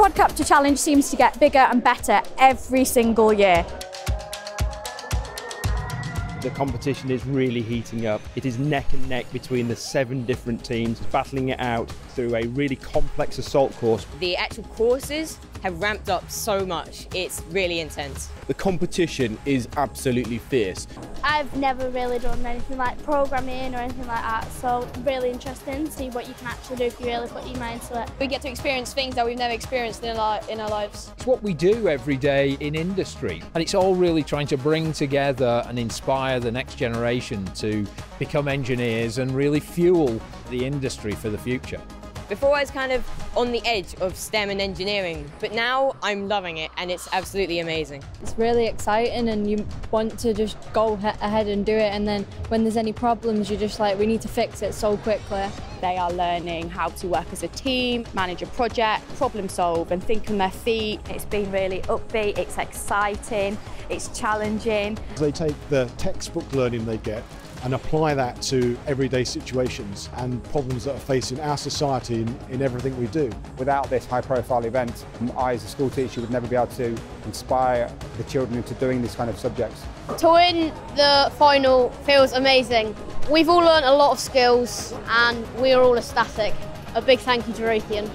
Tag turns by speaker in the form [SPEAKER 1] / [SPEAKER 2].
[SPEAKER 1] Quadcopter Challenge seems to get bigger and better every single year.
[SPEAKER 2] The competition is really heating up. It is neck and neck between the seven different teams, battling it out through a really complex assault course.
[SPEAKER 3] The actual courses have ramped up so much. It's really intense.
[SPEAKER 4] The competition is absolutely fierce.
[SPEAKER 5] I've never really done anything like programming or anything like that, so really interesting to see what you can actually do if you really put your mind to it.
[SPEAKER 6] We get to experience things that we've never experienced in our, in our lives.
[SPEAKER 7] It's what we do every day in industry, and it's all really trying to bring together and inspire the next generation to become engineers and really fuel the industry for the future.
[SPEAKER 3] Before I was kind of on the edge of STEM and engineering, but now I'm loving it and it's absolutely amazing.
[SPEAKER 8] It's really exciting and you want to just go ahead and do it and then when there's any problems you're just like we need to fix it so quickly.
[SPEAKER 9] They are learning how to work as a team, manage a project, problem solve and think on their feet.
[SPEAKER 1] It's been really upbeat, it's exciting, it's challenging.
[SPEAKER 10] They take the textbook learning they get and apply that to everyday situations and problems that are facing our society in, in everything we do.
[SPEAKER 11] Without this high profile event, I as a school teacher would never be able to inspire the children into doing this kind of subjects.
[SPEAKER 6] To win the final feels amazing. We've all learned a lot of skills and we are all ecstatic. A big thank you to Raytheon.